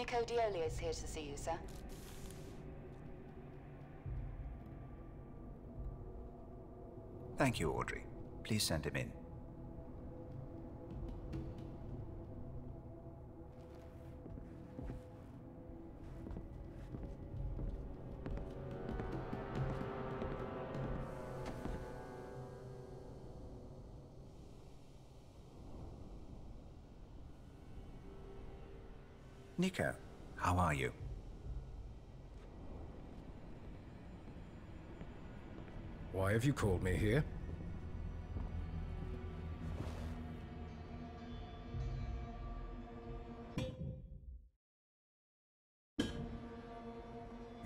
Nico Dioli is here to see you, sir. Thank you, Audrey. Please send him in. Nico, how are you? Why have you called me here?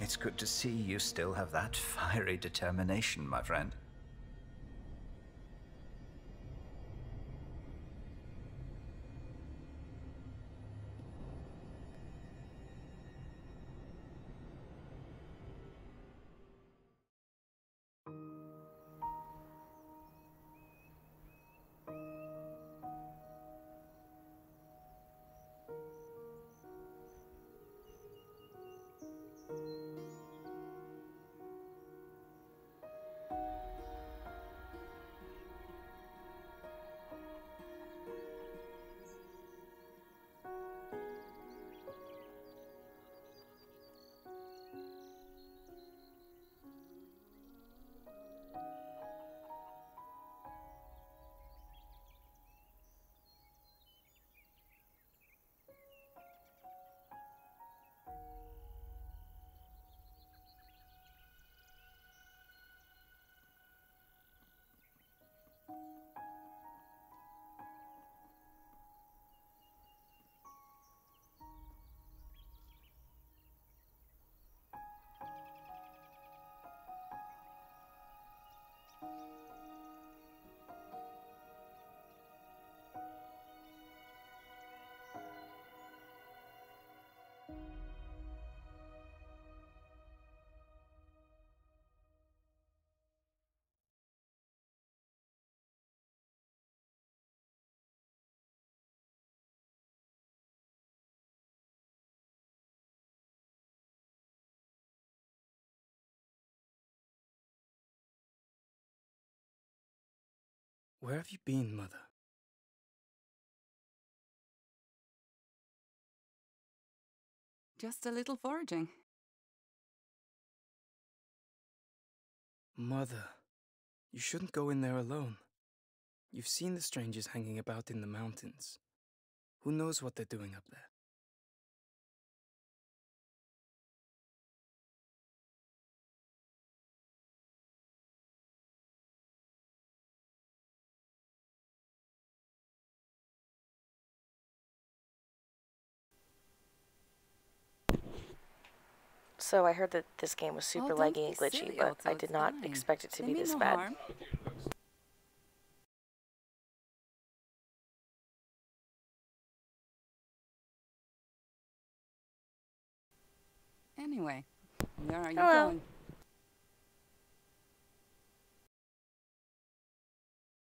It's good to see you still have that fiery determination, my friend. Where have you been, Mother? Just a little foraging. Mother, you shouldn't go in there alone. You've seen the strangers hanging about in the mountains. Who knows what they're doing up there? So I heard that this game was super Oh, laggy and glitchy, silly, but oh, I did not fine. expect it to They be this no bad. harm. Anyway, where are you Hello. going?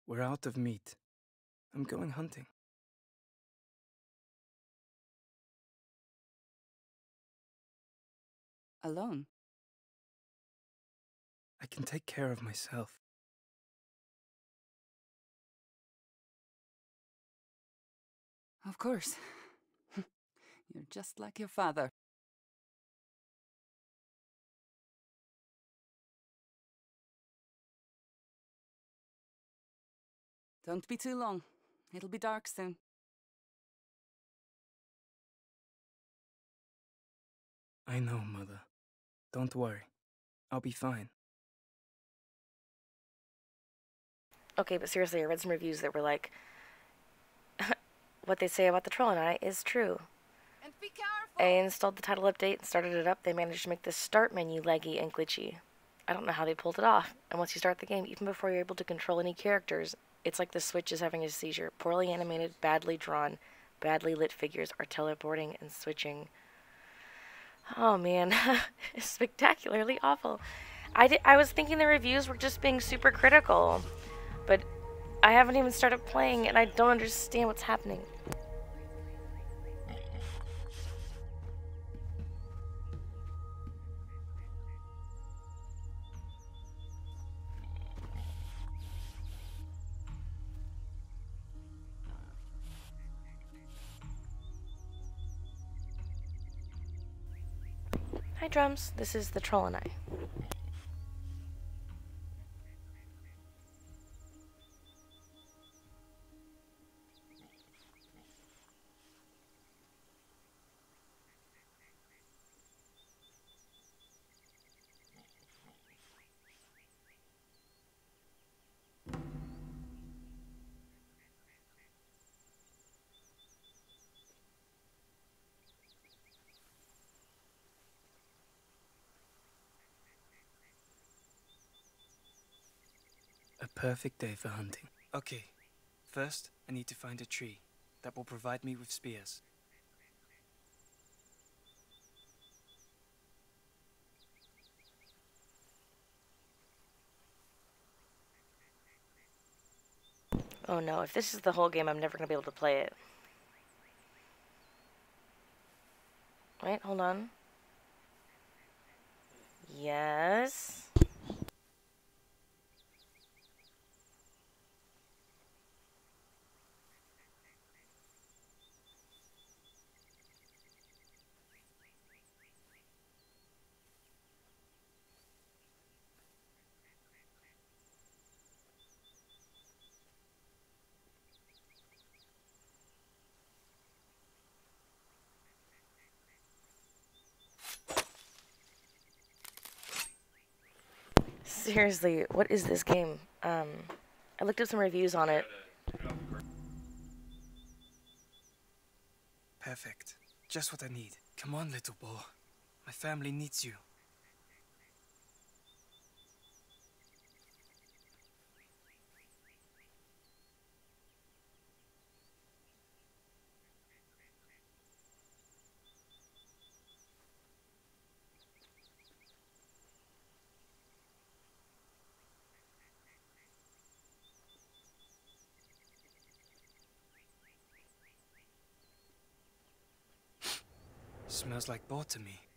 We're out of meat. I'm going hunting. Alone? I can take care of myself. Of course. You're just like your father. Don't be too long. It'll be dark soon. I know, Mother. Don't worry. I'll be fine. Okay, but seriously, I read some reviews that were like, what they say about the Troll and I is true. And be I installed the title update and started it up. They managed to make the start menu laggy and glitchy. I don't know how they pulled it off. And once you start the game, even before you're able to control any characters, it's like the Switch is having a seizure. Poorly animated, badly drawn, badly lit figures are teleporting and switching. Oh man, it's spectacularly awful. I, I was thinking the reviews were just being super critical, but I haven't even started playing and I don't understand what's happening. Drums. This is the troll and I. perfect day for hunting. Okay, first I need to find a tree that will provide me with spears. Oh no, if this is the whole game, I'm never going to be able to play it. Wait, hold on. Yes. Seriously, what is this game? Um, I looked up some reviews on it. Perfect. Just what I need. Come on, little boy. My family needs you. Smells like boar to me.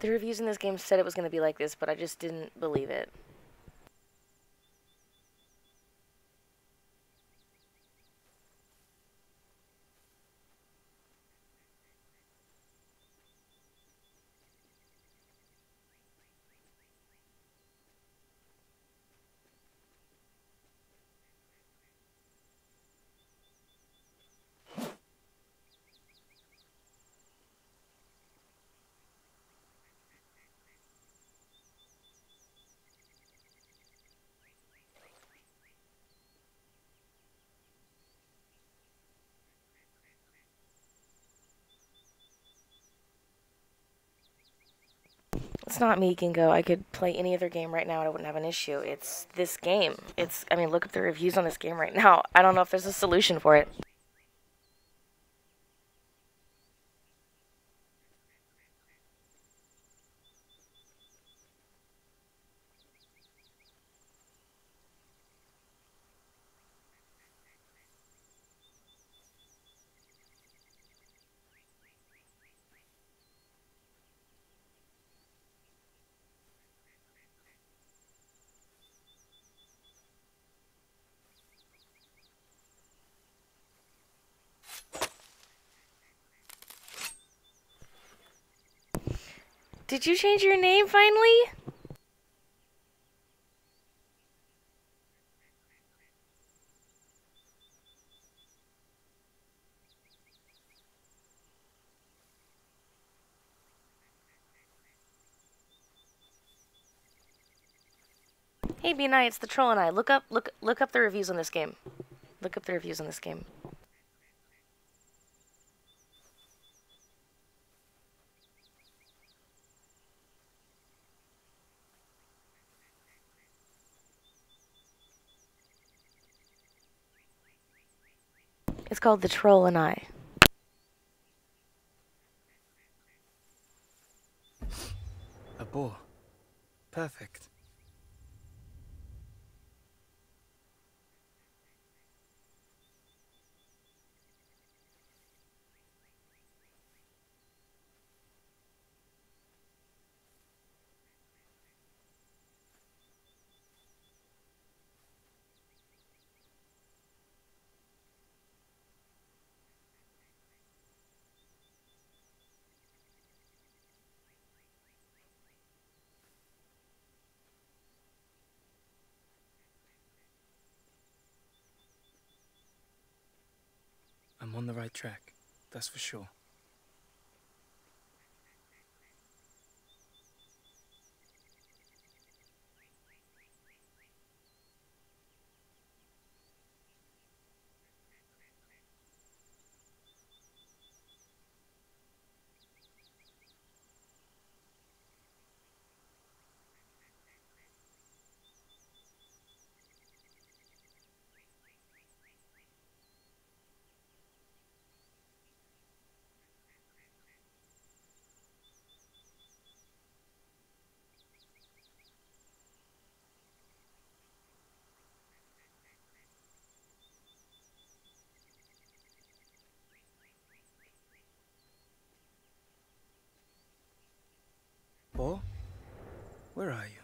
The reviews in this game said it was going to be like this, but I just didn't believe it. It's not me, Gingo. I could play any other game right now and I wouldn't have an issue. It's this game. It's, I mean, look at the reviews on this game right now. I don't know if there's a solution for it. Did you change your name finally? Hey, B Night, it's the troll and I. Look up, look, look up the reviews on this game. Look up the reviews on this game. It's called The Troll and I. A boar. Perfect. On the right track, that's for sure. Boar? Where are you?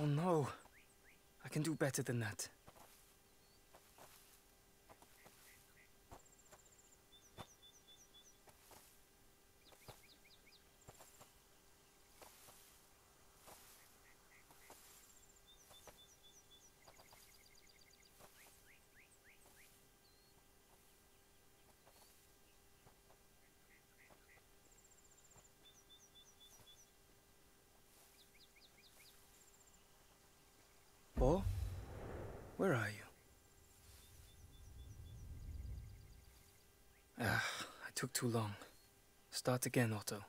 Oh no. I can do better than that. Boar? Where are you? Ah, I took too long. Start again, Otto.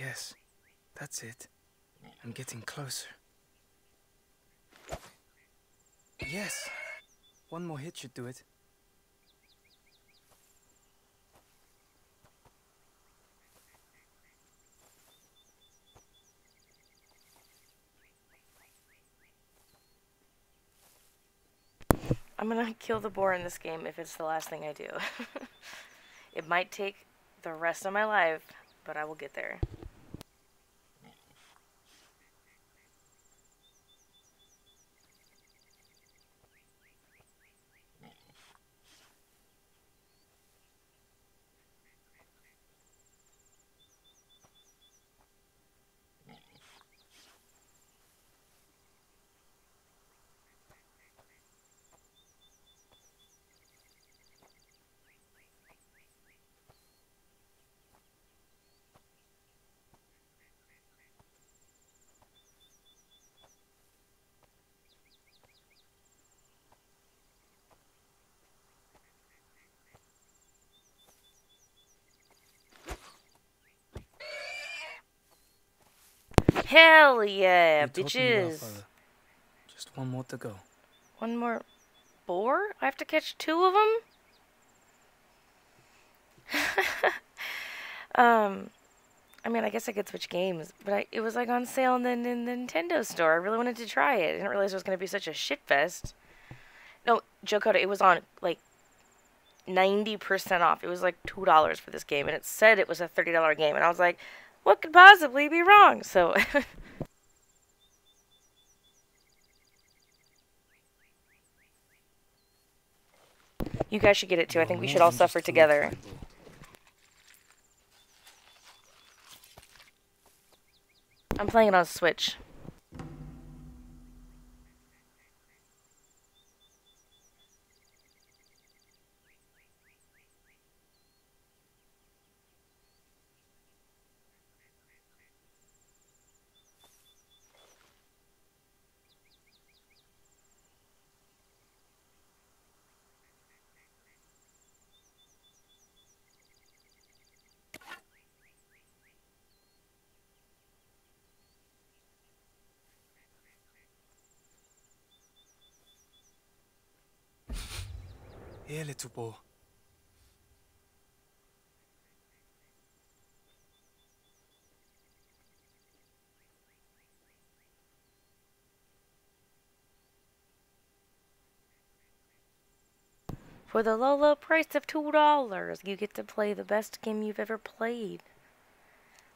Yes, that's it. I'm getting closer. Yes! One more hit should do it. I'm gonna kill the boar in this game if it's the last thing I do. it might take the rest of my life, but I will get there. Hell yeah, You taught me well, bitches. Just one more to go. One more boar? I have to catch two of them? um, I mean, I guess I could switch games, but I, it was like on sale in the, in the Nintendo store. I really wanted to try it. I didn't realize it was going to be such a shit fest. No, Joe Coda, it was on like 90% off. It was like $2 for this game, and it said it was a $30 game. And I was like, what could possibly be wrong? So. you guys should get it too. I think we should all suffer together. I'm playing it on Switch. Little boy. For the low, low price of $2, you get to play the best game you've ever played.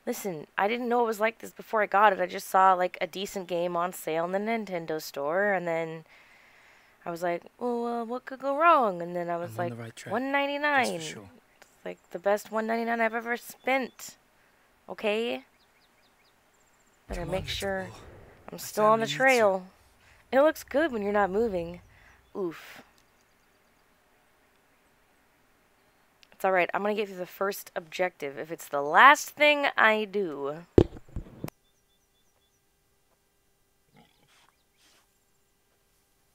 Listen, I didn't know it was like this before I got it. I just saw like a decent game on sale in the Nintendo store, and then I was like, "Well, uh, what could go wrong?" And then I was I'm on like, the right track, "One ninety That's for sure. It's like the best one ninety nine I've ever spent." Okay. Better Come make little sure. I'm still on the family needs you. trail. It looks good when you're not moving. Oof. It's alright. I'm gonna get through the first objective. If it's the last thing I do.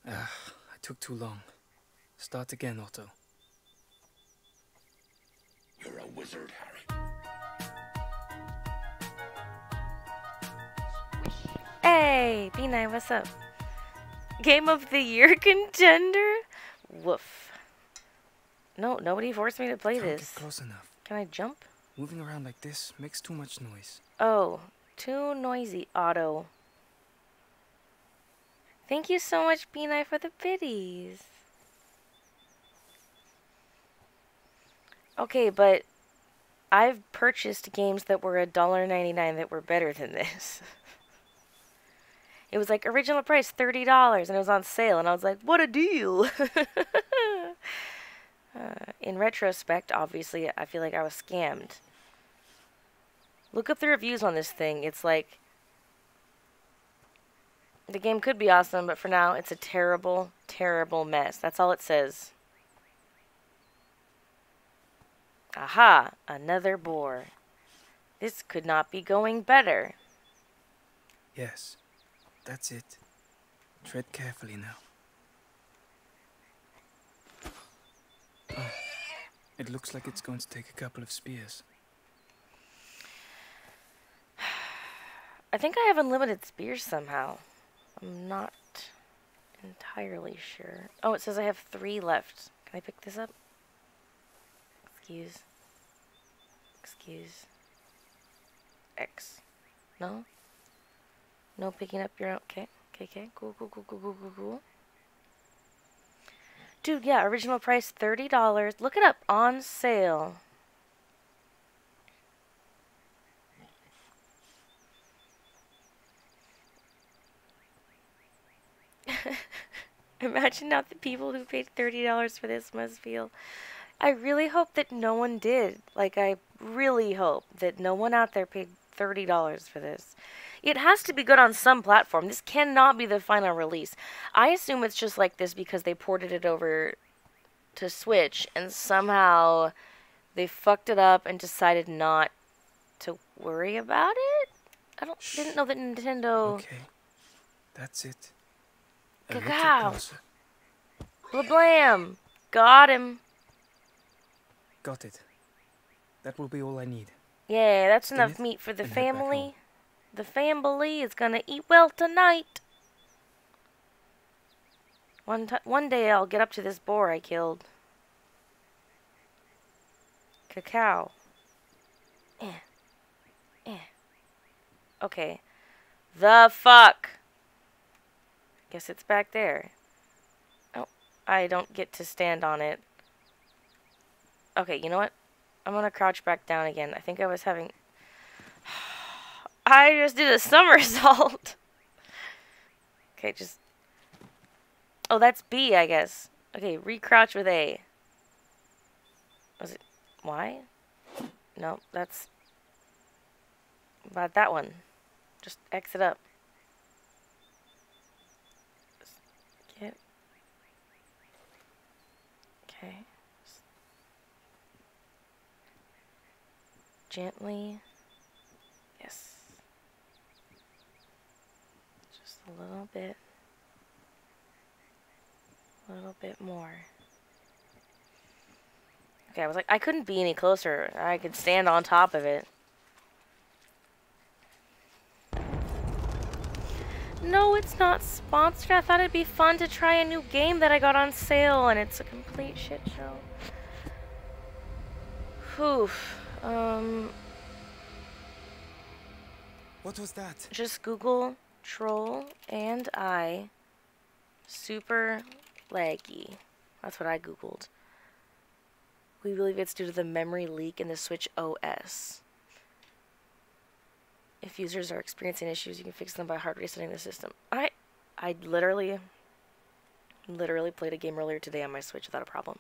I took too long. Start again, Otto. You're a wizard, Harry. Hey, B9, what's up? Game of the Year contender? Woof. No, nobody forced me to play Can't this. get close enough. Can I jump? Moving around like this makes too much noise. Oh, too noisy, Otto. Thank you so much, Beanie, for the biddies. Okay, but I've purchased games that were $1.99 that were better than this. it was like original price $30 and it was on sale and I was like, what a deal. uh, in retrospect, obviously, I feel like I was scammed. Look up the reviews on this thing. It's like the game could be awesome, but for now, it's a terrible, terrible mess. That's all it says. Aha, another boar. This could not be going better. Yes, that's it. Tread carefully now. Oh, it looks like it's going to take a couple of spears. I think I have unlimited spears somehow. I'm not entirely sure. Oh, it says I have three left. Can I pick this up? Excuse. Excuse. X. No? No picking up your own. Okay. Okay, okay. Cool, cool, cool, cool, cool, cool, cool. Dude, yeah, original price $30. Look it up. On sale. Imagine how the people who paid $30 for this must feel. I really hope that no one did. Like, I really hope that no one out there paid $30 for this. It has to be good on some platform. This cannot be the final release. I assume it's just like this because they ported it over to Switch and somehow they fucked it up and decided not to worry about it. I don't Shh. didn't know that Nintendo Okay. That's it. Cacao. closer. Blam got him. Got it. That will be all I need. Yeah, that's enough meat for the and head back family. The family is gonna eat well tonight. One one day I'll get up to this boar I killed. Cacao. Eh. Eh. Okay. The fuck. Guess it's back there. Oh, I don't get to stand on it. Okay, you know what? I'm gonna crouch back down again. I think I was having I just did a somersault. okay, just. Oh, that's B, I guess. Okay, recrouch with A. Was it Y? No, that's. About that one. Just exit up. Just get. Okay. Gently. Yes. Just a little bit. A little bit more. Okay, I was like, I couldn't be any closer. I could stand on top of it. No, it's not sponsored. I thought it'd be fun to try a new game that I got on sale, and it's a complete shit show. Whew. Um, What was that? just Google troll and I super laggy. That's what I googled. We believe it's due to the memory leak in the Switch OS. If users are experiencing issues, you can fix them by hard resetting the system. I I literally literally played a game earlier today on my Switch without a problem.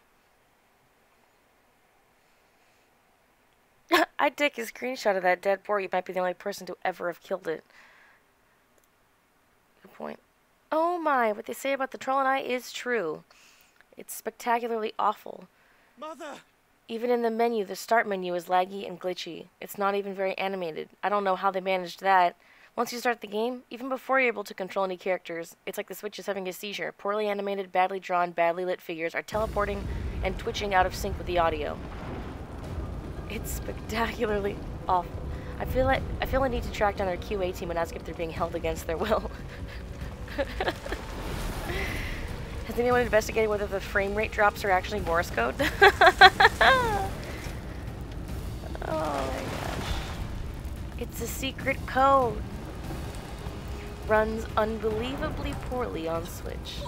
I'd take a screenshot of that dead boar. You might be the only person to ever have killed it. Good point. Oh my, what they say about the troll and I is true. It's spectacularly awful. Mother! Even in the menu, the start menu is laggy and glitchy. It's not even very animated. I don't know how they managed that. Once you start the game, even before you're able to control any characters, it's like the Switch is having a seizure. Poorly animated, badly drawn, badly lit figures are teleporting and twitching out of sync with the audio. It's spectacularly awful. I feel like I feel I need to track down their QA team and ask if they're being held against their will. Has anyone investigated whether the frame rate drops are actually Morse code? oh my gosh. It's a secret code. Runs unbelievably poorly on Switch.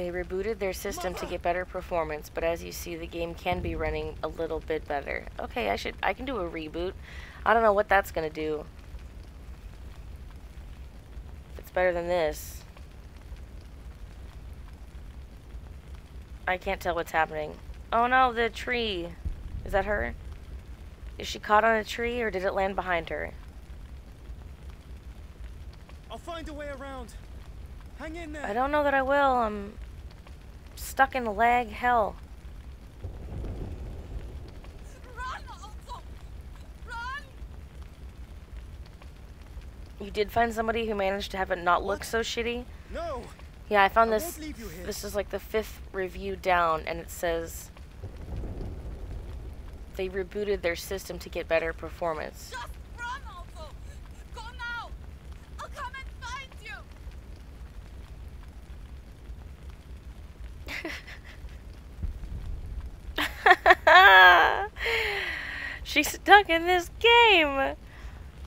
They rebooted their system to get better performance, but as you see, the game can be running a little bit better. Okay, I should I can do a reboot. I don't know what that's gonna do. If it's better than this. I can't tell what's happening. Oh no, the tree. Is that her? Is she caught on a tree or did it land behind her? I'll find a way around. Hang in there. I don't know that I will. I'm stuck in lag hell. Run, Run. You did find somebody who managed to have it not look what? so shitty? No. Yeah, I found I this. This is like the fifth review down, and it says they rebooted their system to get better performance. Just She's stuck in this game.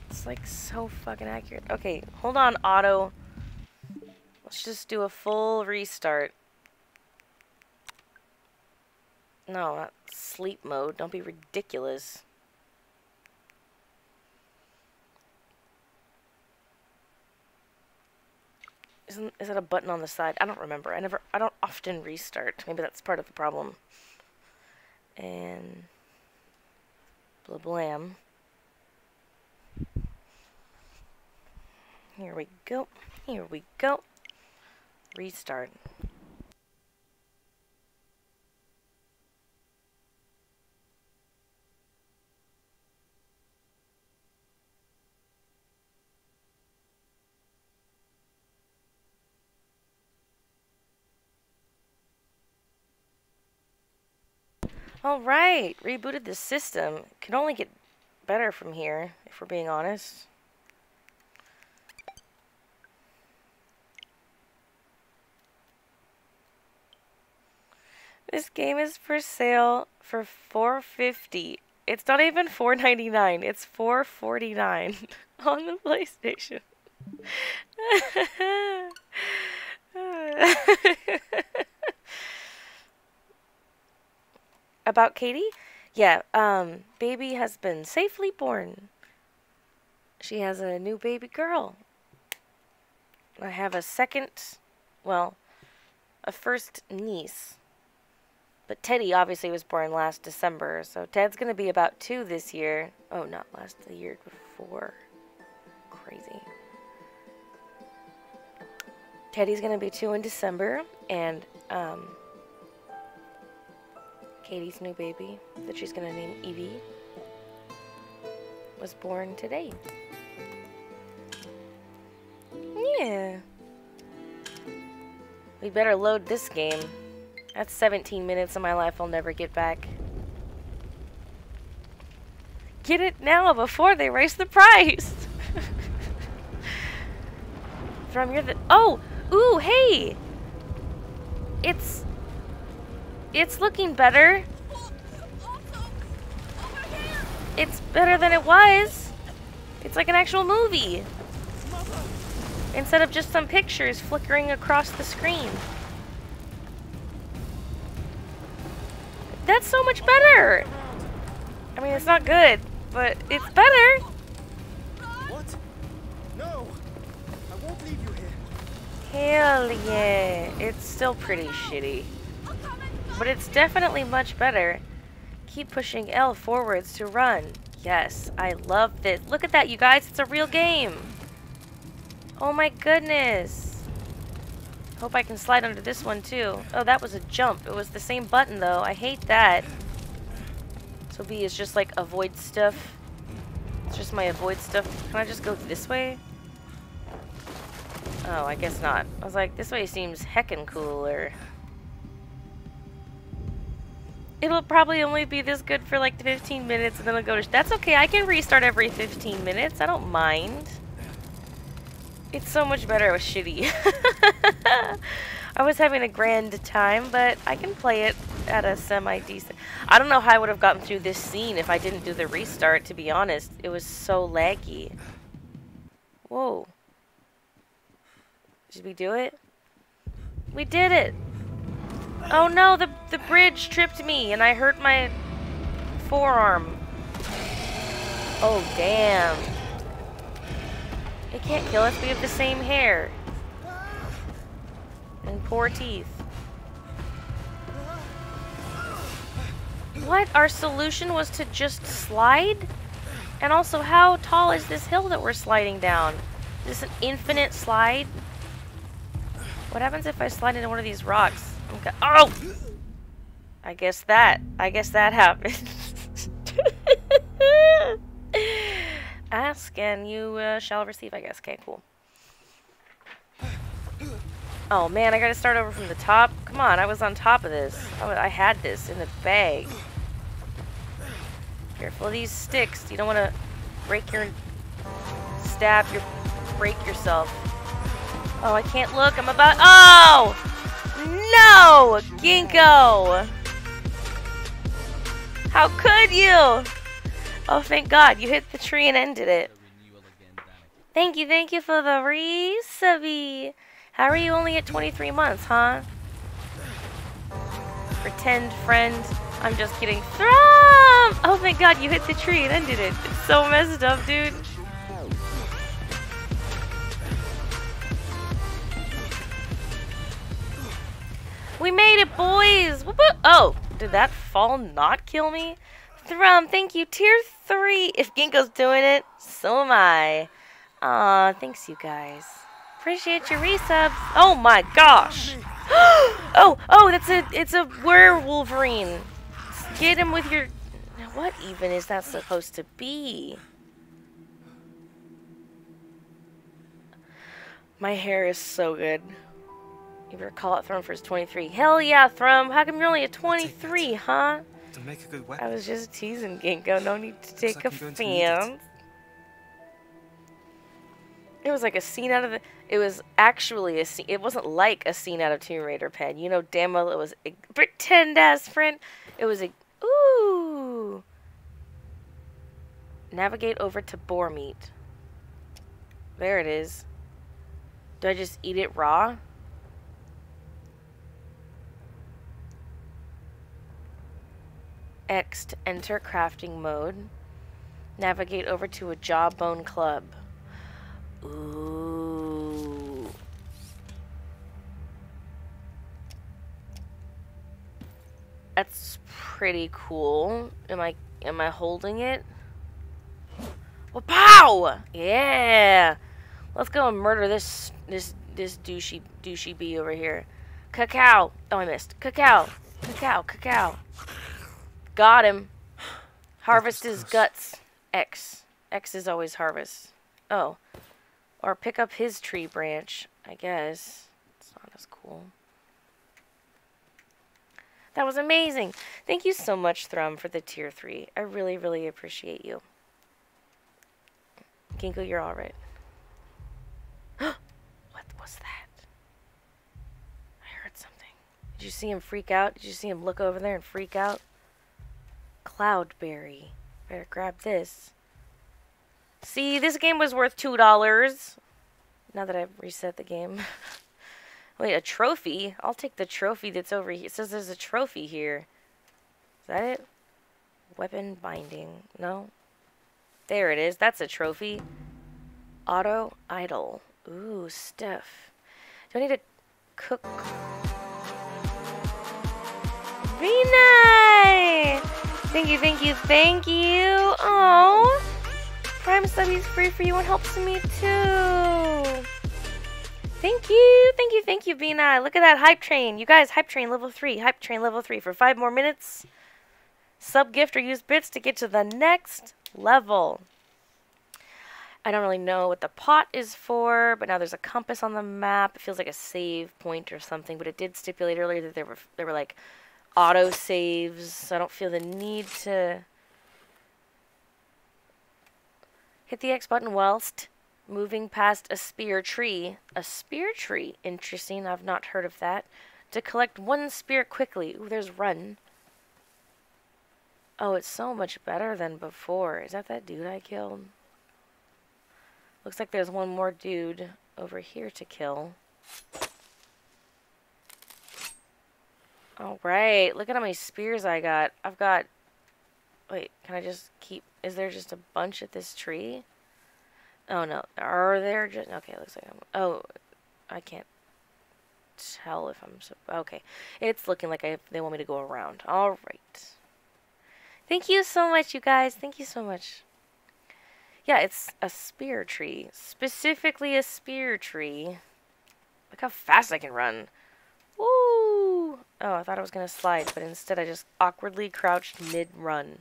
It's like so fucking accurate. Okay, hold on, auto. Let's just do a full restart. No, not sleep mode. Don't be ridiculous. Isn't is that a button on the side? I don't remember. I never I don't often restart. Maybe that's part of the problem. And blah blam. Here we go. Here we go. Restart. All right, rebooted the system. Can only get better from here, if we're being honest. This game is for sale for 450. It's not even 4.99. It's 4.49 on the PlayStation. About Katie? Yeah, um, baby has been safely born. She has a new baby girl. I have a second, well, a first niece. But Teddy obviously was born last December, so Ted's gonna be about two this year. Oh, not last, the year before. Crazy. Teddy's gonna be two in December, and um, Katie's new baby that she's gonna name Evie was born today. Yeah. We better load this game. That's 17 minutes of my life I'll never get back. Get it now before they raise the price. From your oh, ooh, hey. It's it's looking better. It's better than it was. It's like an actual movie. Instead of just some pictures flickering across the screen. That's so much better. I mean, it's not good, but it's better. What? No! I won't leave you here. Hell yeah. It's still pretty shitty. But it's definitely much better. Keep pushing L forwards to run. Yes, I love this. Look at that, you guys. It's a real game. Oh my goodness. Hope I can slide under this one too. Oh, that was a jump. It was the same button though. I hate that. So B is just like avoid stuff. It's just my avoid stuff. Can I just go this way? Oh, I guess not. I was like, this way seems heckin' cooler. It'll probably only be this good for like 15 minutes and then it'll go to... That's okay, I can restart every 15 minutes. I don't mind. It's so much better with shitty. I was having a grand time, but I can play it at a semi-decent... I don't know how I would have gotten through this scene if I didn't do the restart, to be honest. It was so laggy. Whoa. Did we do it? We did it! Oh no, the, the bridge tripped me and I hurt my forearm. Oh, damn. It can't kill us, we have the same hair. And poor teeth. What? Our solution was to just slide? And also, how tall is this hill that we're sliding down? Is this an infinite slide? What happens if I slide into one of these rocks? Okay. Oh! I guess that. I guess that happened. ask and you uh, shall receive, I guess. Okay, cool. Oh man, I gotta start over from the top. Come on, I was on top of this. I, I had this in the bag. Careful of these sticks. You don't want to break your... Stab your... Break yourself. Oh, I can't look. I'm about... Oh! No! Ginkgo! How could you? Oh, thank God. You hit the tree and ended it. Thank you, thank you for the resubby. How are you only at 23 months, huh? Pretend friend. I'm just kidding. Thrum! Oh, thank God, you hit the tree and ended it. It's so messed up, dude. We made it, boys! Oh, did that fall not kill me? Thrum, thank you. Tier 3. If Ginkgo's doing it, so am I. Aw, thanks you guys. Appreciate your resubs. Oh my gosh. oh, oh, that's a, it's a werewolverine. Get him with your, what even is that supposed to be? My hair is so good. You better call it Thrum for his 23. Hell yeah, Thrum. How come you're only a 23, huh? To make a good weapon. I was just teasing Ginkgo. No need to take like a I'm going to need it. offense. It was like a scene out of the. It was actually a scene. It wasn't like a scene out of Tomb Raider, Pen. You know damn well it was a pretend ass friend. It was a. Ooh. Navigate over to boar meat. There it is. Do I just eat it raw? X to enter crafting mode. Navigate over to a jawbone club. Ooh. That's pretty cool. Am I am I holding it? Well, pow! Yeah. Let's go and murder this this this douchey douchey bee over here. Cacao. Oh, I missed. Cacao. Cacao. Cacao. Got him. Harvest his guts. X. X is always harvest. Oh. Or pick up his tree branch, I guess. It's not as cool. That was amazing. Thank you so much, Thrum, for the tier 3. I really, really appreciate you. Ginkgo, you're alright. what was that? I heard something. Did you see him freak out? Did you see him look over there and freak out? Cloudberry. Better grab this. See, this game was worth two dollars. Now that I've reset the game. Wait, a trophy? I'll take the trophy that's over here. It says there's a trophy here. Is that it? Weapon binding. No? There it is. That's a trophy. Auto idle. Ooh, stuff. Do I need to cook? Vinay! Thank you, thank you, thank you. Oh, Prime Studies free for you and helps me too. Thank you, thank you, thank you, Vina. Look at that hype train. You guys, hype train level 3, hype train level 3 for 5 more minutes. Sub gift or use bits to get to the next level. I don't really know what the pot is for, but now there's a compass on the map. It feels like a save point or something, but it did stipulate earlier that there were there were like auto saves, I don't feel the need to hit the X button whilst moving past a spear tree. A spear tree, interesting. I've not heard of that. To collect one spear quickly. Ooh, there's run. Oh, it's so much better than before. Is that that dude I killed? Looks like there's one more dude over here to kill. Alright, look at how many spears I got. I've got... Wait, can I just keep... Is there just a bunch at this tree? Oh, no. Are there just... Okay, it looks like I'm... Oh, I can't tell if I'm... So, okay. It's looking like I, they want me to go around. Alright. Thank you so much, you guys. Thank you so much. Yeah, it's a spear tree. Specifically a spear tree. Look how fast I can run. Oh, I thought I was going to slide, but instead I just awkwardly crouched mid-run.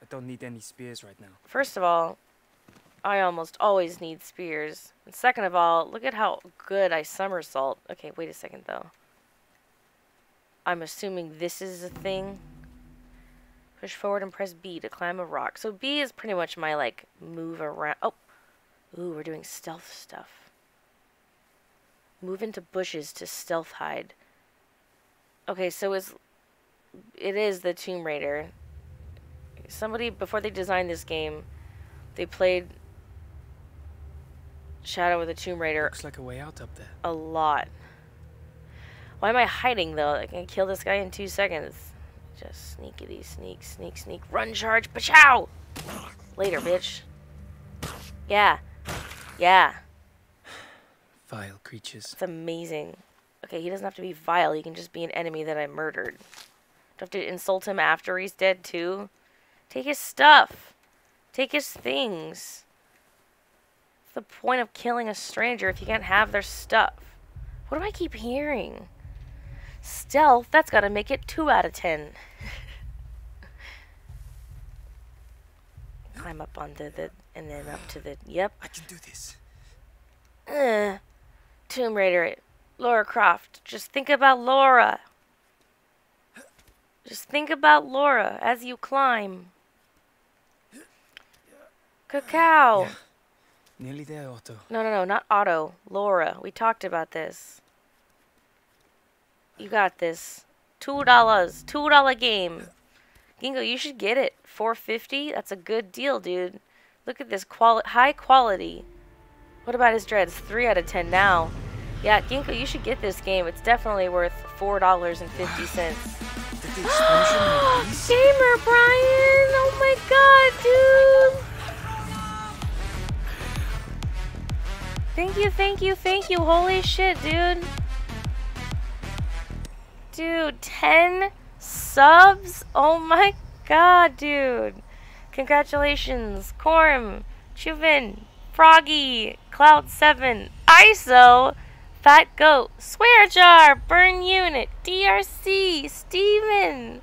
I don't need any spears right now. First of all, I almost always need spears. And second of all, look at how good I somersault. Okay, wait a second though. I'm assuming this is a thing. Push forward and press B to climb a rock. So B is pretty much my like move around. Oh, ooh, we're doing stealth stuff. Move into bushes to stealth hide. Okay, so it's it is the Tomb Raider. Somebody before they designed this game, they played Shadow of the Tomb Raider Looks like a way out up there. a lot. Why am I hiding though? I can kill this guy in two seconds. Just sneakity sneak, sneak, sneak, run charge, pachow! Later, bitch. Yeah. Yeah. Vile creatures. It's amazing. Okay, he doesn't have to be vile. He can just be an enemy that I murdered. Do I have to insult him after he's dead too? Take his stuff. Take his things. What's the point of killing a stranger if you can't have their stuff? What do I keep hearing? Stealth? That's gotta make it 2 out of 10. Climb up onto the... and then up to the... Yep. I can do this. Ugh. Tomb Raider, Laura Croft. Just think about Laura. Just think about Laura as you climb. Cacao. Yeah. Nearly there, Otto. No, no, no, not Otto. Laura. We talked about this. You got this. Two dollars. Two dollar game. Ginkgo, you should get it. Four fifty. That's a good deal, dude. Look at this quali- high quality. What about his dreads? Three out of ten now. Yeah, Ginkgo, you should get this game. It's definitely worth four dollars and fifty cents. Did the explosion make these? Gamer Brian! Oh my god, dude! Thank you, thank you, thank you. Holy shit, dude. Dude, 10 subs? Oh my god, dude. Congratulations. Corm, Chuvin, Froggy, Cloud7, ISO, Fat Goat, Swear Jar, Burn Unit, DRC, Steven.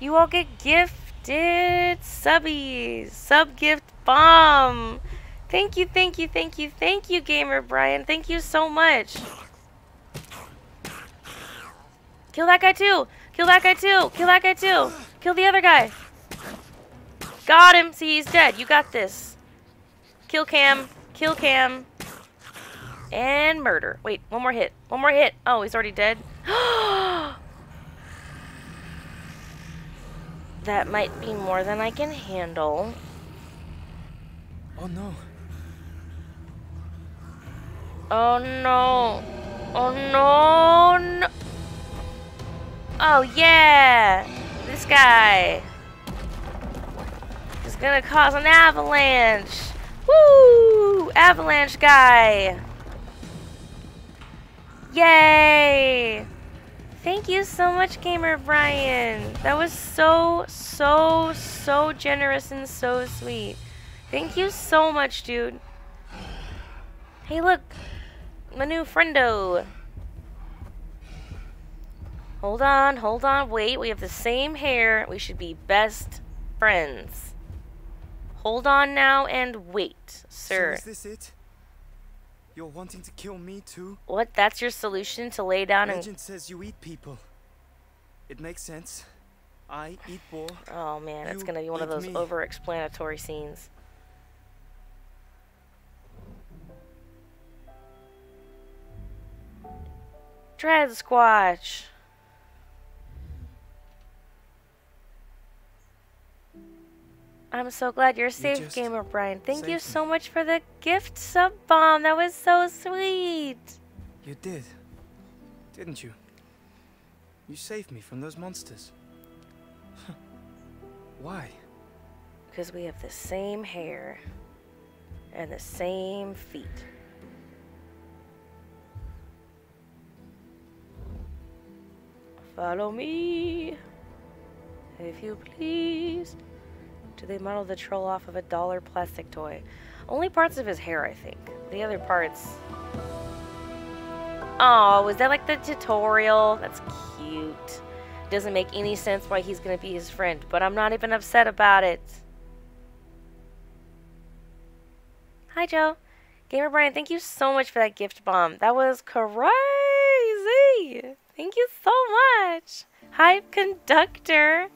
You all get gifted subbies. Sub gift bomb. Thank you, thank you, thank you, thank you, Gamer Brian. Thank you so much. Kill that guy too. Kill that guy too. Kill that guy too. Kill the other guy. Got him. See, he's dead. You got this. Kill Cam. Kill Cam. And murder. Wait, one more hit. One more hit. Oh, he's already dead. that might be more than I can handle. Oh no. Oh no. Oh no. no. Oh yeah. This guy is gonna cause an avalanche. Woo! Avalanche guy. Yay! Thank you so much, Gamer Brian. That was so, so, so generous and so sweet. Thank you so much, dude. Hey, look. My new friendo. Hold on, hold on, wait. We have the same hair. We should be best friends. Hold on now and wait, sir. So is this it? You're wanting to kill me too? What? That's your solution to lay down and... Legend says you eat people. It makes sense. I eat boar. Oh man, it's gonna be one of those me. over-explanatory scenes. Dread Squatch. I'm so glad you're safe, just Gamer Brian. Thank you so much for the gift sub bomb. That was so sweet. You did. Didn't you? You saved me from those monsters. Why? Because we have the same hair and the same feet. Follow me, if you please. Do they model the troll off of a dollar plastic toy? Only parts of his hair, I think. The other parts. Oh, was that like the tutorial? That's cute. Doesn't make any sense why he's gonna be his friend, but I'm not even upset about it. Hi, Joe. Gamer Brian, thank you so much for that gift bomb. That was crazy. Thank you so much. Hype conductor.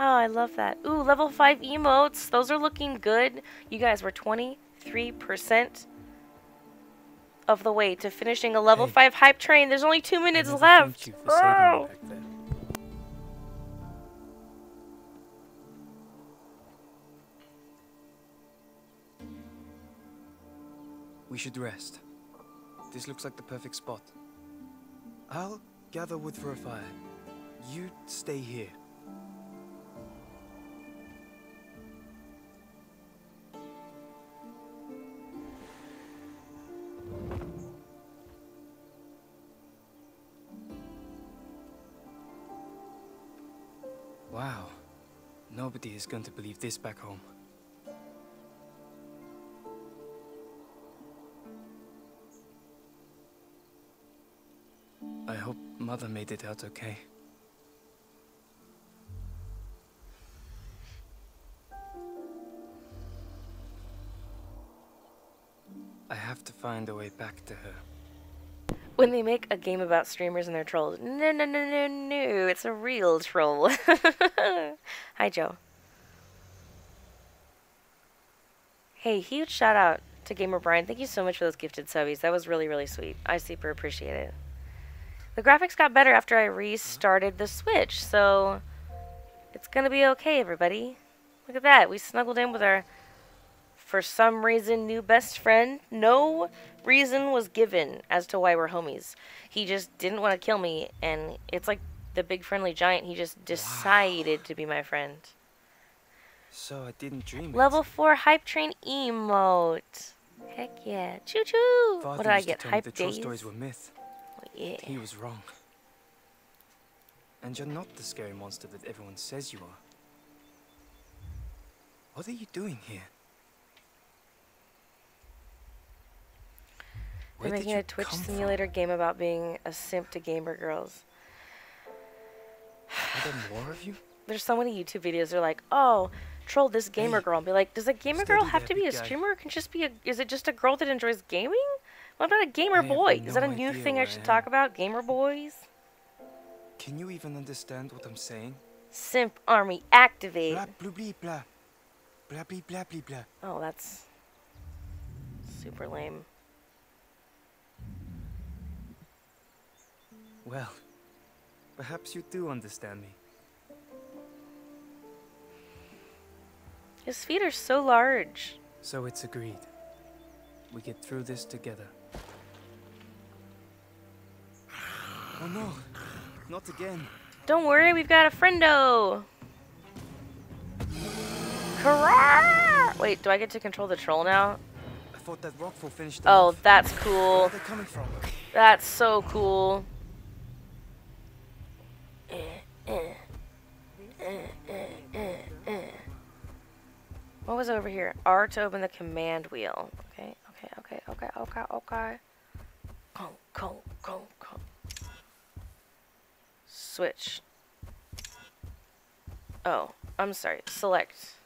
Oh, I love that. Ooh, level 5 emotes. Those are looking good. You guys were 23% of the way to finishing a level Hey. 5 hype train. There's only two minutes left. Thank you for saving me Oh. We should rest. This looks like the perfect spot. I'll gather wood for a fire. You stay here. Nobody is going to believe this back home. I hope Mother made it out okay. I have to find a way back to her. When they make a game about streamers and their trolls. No, no, no, no, no. It's a real troll. Hi, Joe. Hey, huge shout out to Gamer Brian. Thank you so much for those gifted subbies. That was really, really sweet. I super appreciate it. The graphics got better after I restarted the Switch, so it's gonna be okay, everybody. Look at that. We snuggled in with our, for some reason, new best friend. No reason was given as to why we're homies. He just didn't want to kill me, and it's like the big friendly giant. He just decided to be my friend. So I didn't dream it. Level 4 Hype Train emote. Heck yeah. Choo choo. Father what did I get? Hype the days? stories were myth. Oh, yeah. He was wrong. And you're not the scary monster that everyone says you are. What are you doing here? They're making a Twitch come from? simulator game about being a simp to gamer girls. Are there more of you? There's so many YouTube videos. They're like, oh, troll this gamer Hey, girl. And be like, does a gamer girl have to be a guy. streamer? Can just be a? Is it just a girl that enjoys gaming? What about a gamer boy? Is that a new thing I should I talk about? Gamer boys? Can you even understand what I'm saying? Simp army activate. Blah blah blah. Blah blah blah blah blah. Oh, that's super lame. Well, perhaps you do understand me. His feet are so large. So it's agreed. We get through this together. Oh no, not again. Don't worry, we've got a friendo. Hurrah! Wait, do I get to control the troll now? I thought that rockfall finished Oh, off. that's Where cool. are they coming from? That's so cool. Eh, eh, eh, What was over here? R to open the command wheel. Okay, okay, okay, okay, okay, okay. Go, go, go, go. Switch. Oh, I'm sorry. Select.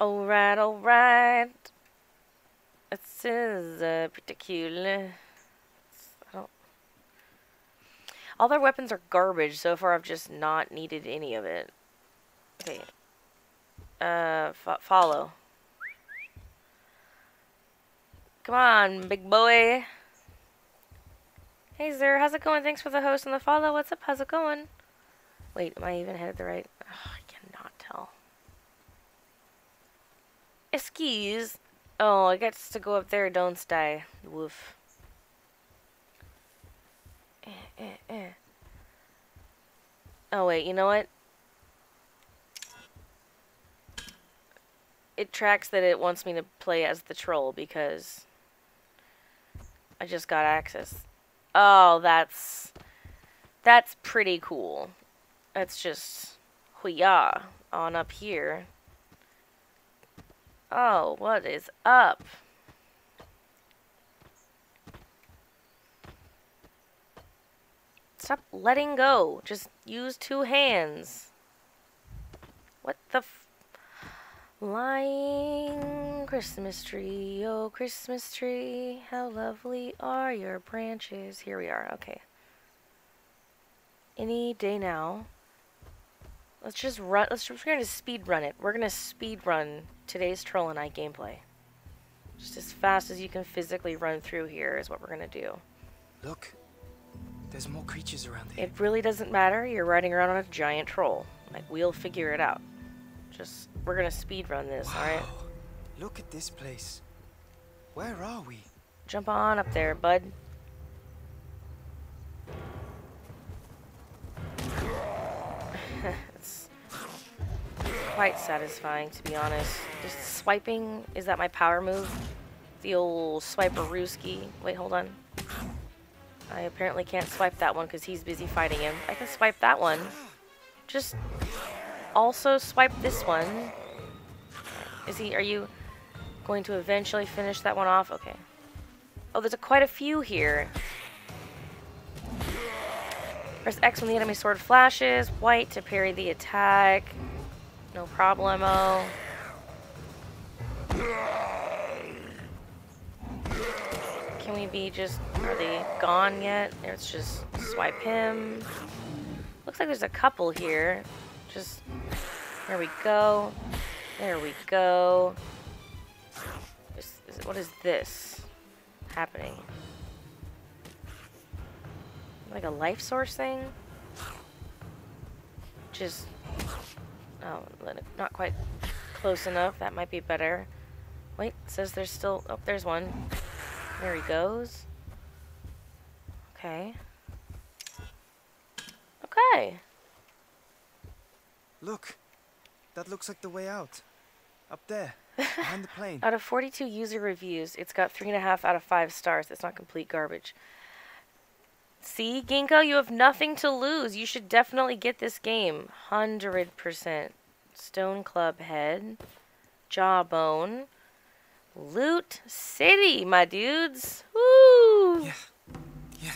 Alright, alright. This is uh. I don't. All their weapons are garbage. So far, I've just not needed any of it. Okay. Uh, fo- follow. Come on, big boy. Hey, Zer, how's it going? Thanks for the host and the follow. What's up? How's it going? Wait, am I even headed the right? Ugh, I cannot tell. Excuse. Oh, I get to go up there, don't I? Woof. Eh, eh, eh. Oh, wait, you know what? It tracks that it wants me to play as the troll because I just got access. Oh, that's that's pretty cool. That's just hoo-yah on up here. Oh, what is up? Stop letting go. Just use two hands. What the Lying Christmas tree, oh Christmas tree, how lovely are your branches. Here we are, okay. Any day now. Let's just run, let's, just—we're gonna speed run it. We're gonna speed run today's Troll and I gameplay. Just as fast as you can physically run through here is what we're gonna do. Look, there's more creatures around here. It really doesn't matter, you're riding around on a giant troll. Like, we'll figure it out. Just, we're gonna speed run this, alright? Look at this place. Where are we? Jump on up there, bud. it's quite satisfying, to be honest. Just swiping, is that my power move? The old swiper-rooski. Wait, hold on. I apparently can't swipe that one because he's busy fighting him. I can swipe that one. Just also swipe this one. Is he, are you going to eventually finish that one off? Okay. Oh, there's a, quite a few here. Press X when the enemy sword flashes. White to parry the attack. No problemo. Can we be just... Are they gone yet? Let's just swipe him. Looks like there's a couple here. Just... There we go. There we go. Is, is, what is this happening? Like a life source thing? Just... Oh, not quite close enough. That might be better. Wait, says there's still... Oh, there's one. There he goes. Okay. Okay. Look, that looks like the way out. Up there, behind the plane. Out of 42 user reviews, it's got 3.5 out of 5 stars. That's not complete garbage. See, Ginkgo, you have nothing to lose. You should definitely get this game. 100%. Stone Club Head. Jawbone. Loot City, my dudes. Woo! Yeah, yeah.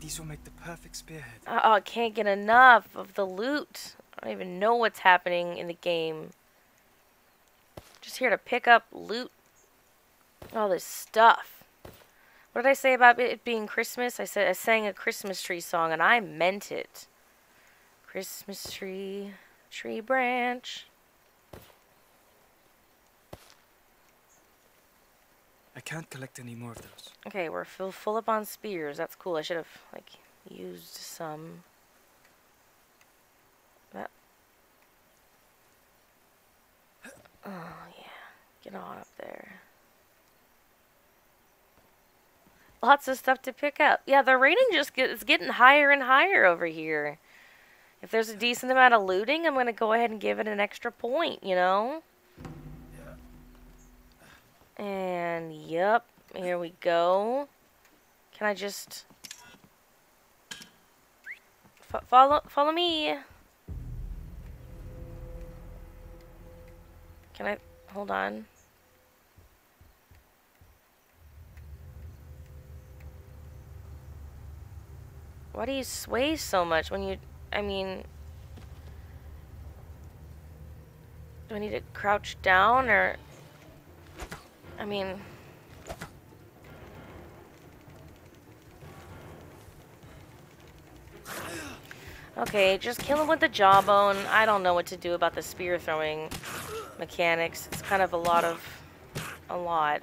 These will make the perfect spearhead. Oh, I can't get enough of the loot. I don't even know what's happening in the game. Just here to pick up loot. All this stuff. What did I say about it being Christmas? I said I sang a Christmas tree song and I meant it. Christmas tree, tree branch. I can't collect any more of those. Okay, we're full, full up on spears. That's cool. I should have, like, used some. Oh, yeah. Get on up there. Lots of stuff to pick up. Yeah, the rating just get, is getting higher and higher over here. If there's a decent amount of looting, I'm going to go ahead and give it an extra point, you know? Yeah. And yep, here we go. Can I just F follow follow me? Can I hold on? Why do you sway so much when you I mean do I need to crouch down or I mean... Okay, just kill him with the jawbone. I don't know what to do about the spear throwing mechanics. It's kind of a lot of... a lot.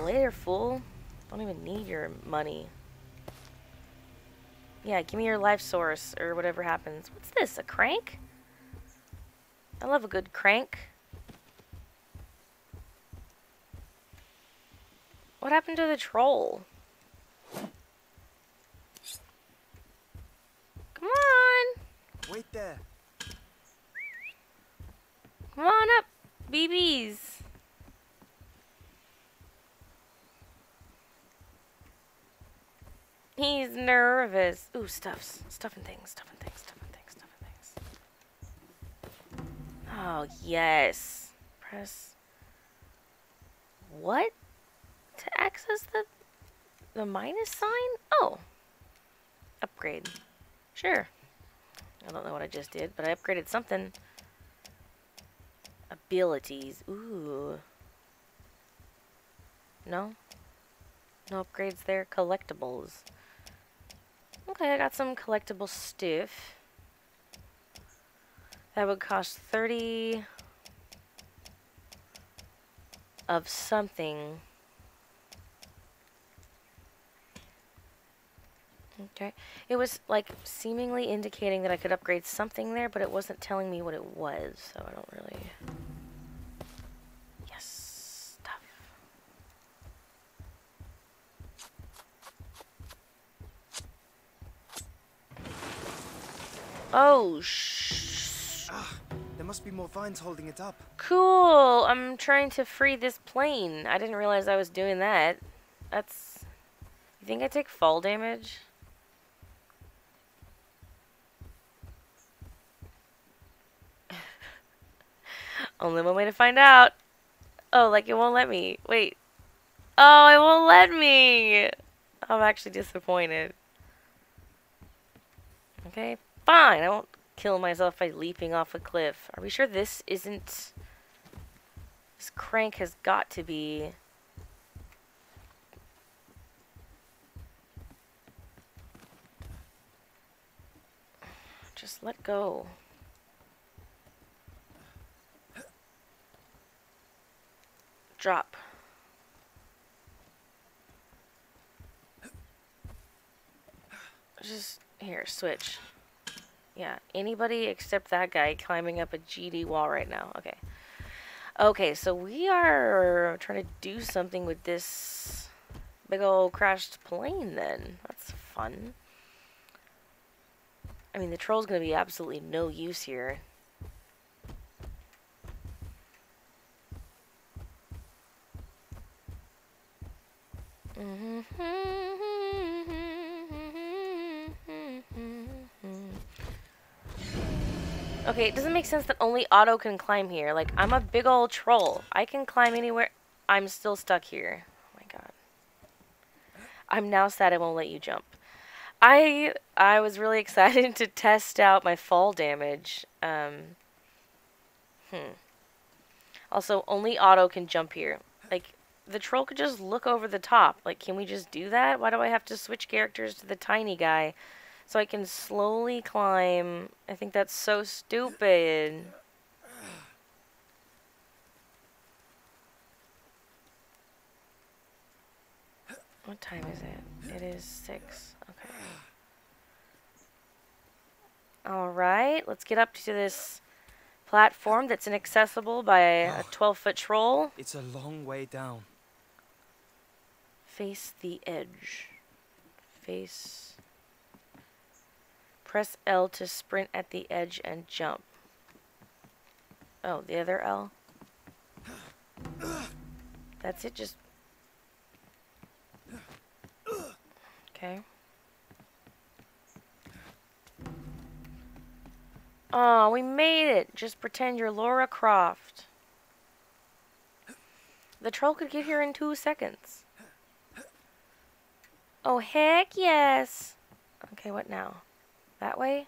Later, fool. Don't even need your money. Yeah, give me your life source or whatever happens. What's this, a crank? I love a good crank. What happened to the troll? Come on! Wait there. Come on up, BBs. He's nervous. Ooh, stuffs. Stuffing things, stuffing things, stuffing things, stuffing things. Oh, yes. Press. What? To access the the minus sign? Oh. Upgrade. Sure. I don't know what I just did, but I upgraded something. Abilities. Ooh. No? No upgrades there. Collectibles. Okay, I got some collectible stuff. That would cost 30 of something. Okay. It was like seemingly indicating that I could upgrade something there, but it wasn't telling me what it was, so I don't really. Yes, stuff. Oh, sh. Ah, there must be more vines holding it up. Cool. I'm trying to free this plane. I didn't realize I was doing that. That's. You think I take fall damage? Only one way to find out. Oh, like it won't let me. Wait. Oh, it won't let me. I'm actually disappointed. Okay, fine. I won't kill myself by leaping off a cliff. Are we sure this isn't... This crank has got to be... Just let go. Drop. Just, here, switch. Yeah, anybody except that guy climbing up a GD wall right now. Okay. Okay, so we are trying to do something with this big old crashed plane then. That's fun. I mean, the troll's going to be absolutely no use here. Okay, it doesn't make sense that only Otto can climb here. Like, I'm a big old troll. I can climb anywhere. I'm still stuck here. Oh my god. I'm now sad I won't let you jump. I I was really excited to test out my fall damage. Um, hmm. Also, only Otto can jump here. Like, the troll could just look over the top. Like, can we just do that? Why do I have to switch characters to the tiny guy so I can slowly climb? I think that's so stupid. What time is it? It is 6. Okay. Alright, let's get up to this platform that's inaccessible by a 12-foot troll. It's a long way down. Face the edge. Face. Press L to sprint at the edge and jump. Oh, the other L? That's it, just... Okay. Oh, we made it! Just pretend you're Laura Croft. The troll could get here in two seconds. Oh, heck yes! Okay, what now? That way?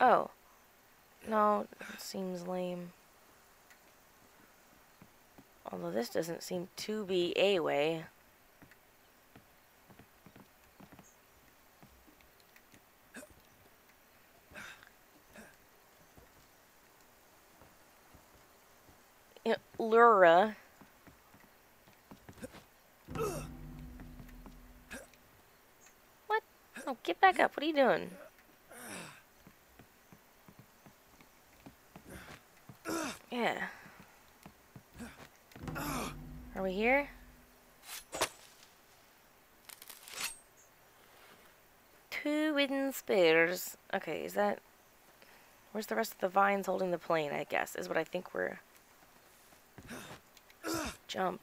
Oh. No, seems lame. Although this doesn't seem to be a way. Lura. What? Oh, get back up. What are you doing? Yeah. Are we here? Two wooden spears. Okay, is that... Where's the rest of the vines holding the plane, I guess, is what I think we're... Jump.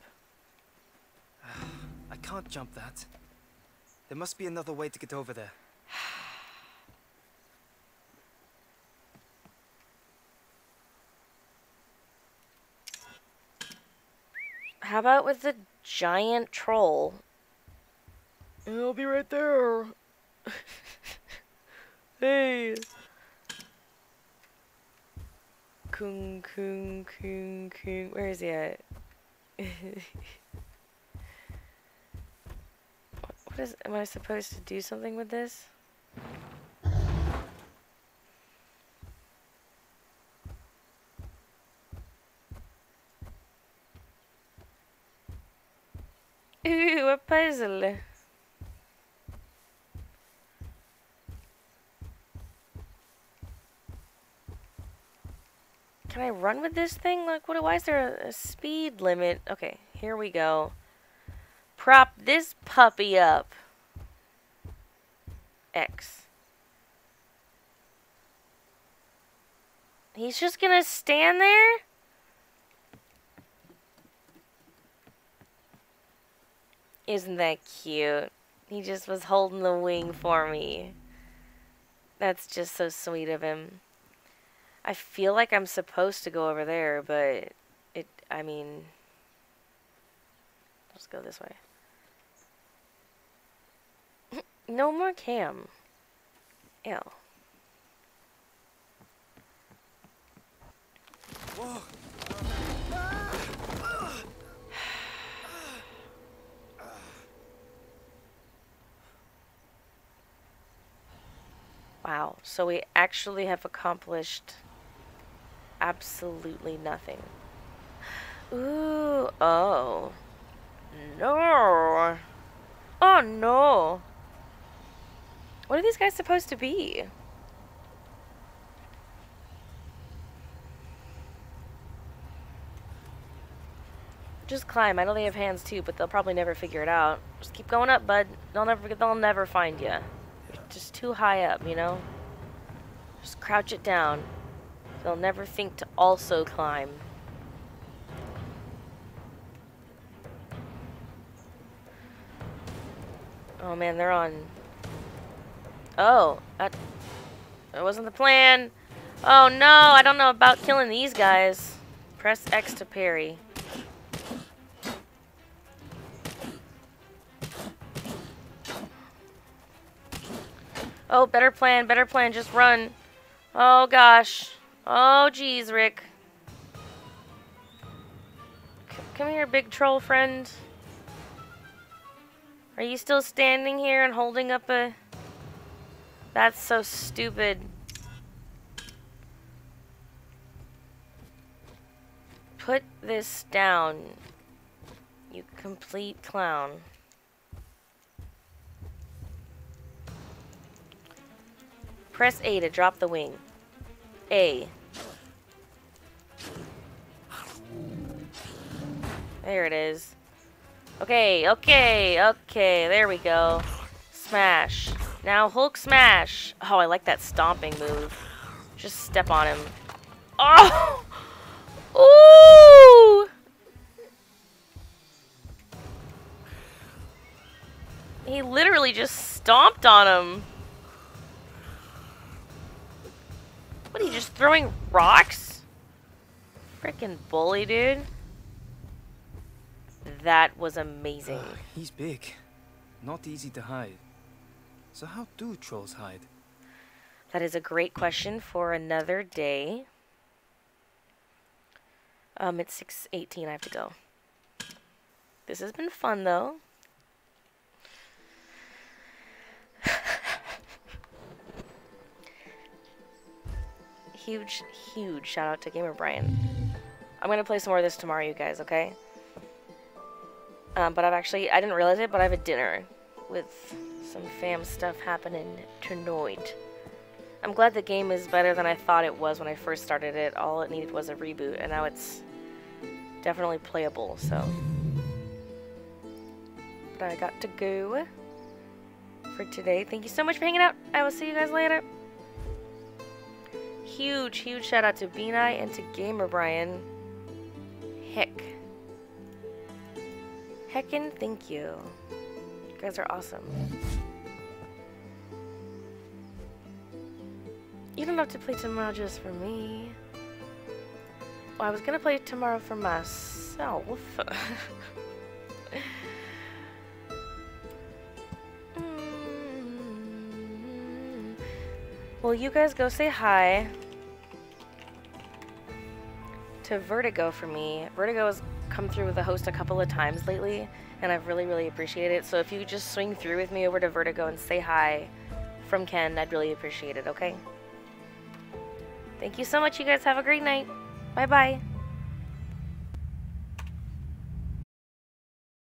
I can't jump that. There must be another way to get over there. How about with the giant troll? I'll be right there. Hey. Kung kung kung kung. Where is he at? what, is? Am I supposed to do something with this? Ooh, a puzzle. Can I run with this thing? Like, what? Why is there a, a speed limit? Okay, here we go. Prop this puppy up. X. He's just gonna stand there? Isn't that cute? He just was holding the wing for me. That's just so sweet of him. I feel like I'm supposed to go over there, but it, I mean, let's go this way. No more cam. Ew. Wow, so we actually have accomplished absolutely nothing. Ooh, oh. No. Oh no. What are these guys supposed to be? Just climb. I know they have hands too, but they'll probably never figure it out. Just keep going up, bud. They'll never they'll never find you. Just too high up, you know? Just crouch it down. They'll never think to also climb. Oh man, they're on. Oh, that, that wasn't the plan. Oh no, I don't know about killing these guys. Press X to parry. Oh, better plan, better plan, just run. Oh gosh. Oh geez, Rick. Come here, big troll friend. Are you still standing here and holding up a... That's so stupid. Put this down, you complete clown. Press A to drop the wing. A. There it is. Okay, okay, okay, there we go. Smash. Now Hulk smash. Oh, I like that stomping move. Just step on him. Oh! Ooh! He literally just stomped on him. What are you just throwing rocks? Freaking bully, dude. That was amazing. Uh, he's big. Not easy to hide. So how do trolls hide? That is a great question for another day. Um, it's 6.18, I have to go. This has been fun, though. huge, huge shout out to Gamer Brian. I'm to play some more of this tomorrow, you guys, okay? Um, but I've actually, I didn't realize it, but I have a dinner with some fam stuff happening tonight. I'm glad the game is better than I thought it was when I first started it. All it needed was a reboot, and now it's definitely playable, so. But I got to go for today. Thank you so much for hanging out. I will see you guys later. Huge, huge shout out to Beaneye and to Gamer Brian. Heck. Heckin' thank you. You guys are awesome. You don't have to play tomorrow just for me. Well, I was gonna play tomorrow for myself. Well, you guys go say hi to Vertigo for me. Vertigo has come through with a host a couple of times lately, and I've really, really appreciated it. So if you just swing through with me over to Vertigo and say hi from Ken, I'd really appreciate it, okay? Thank you so much. You guys have a great night. Bye bye.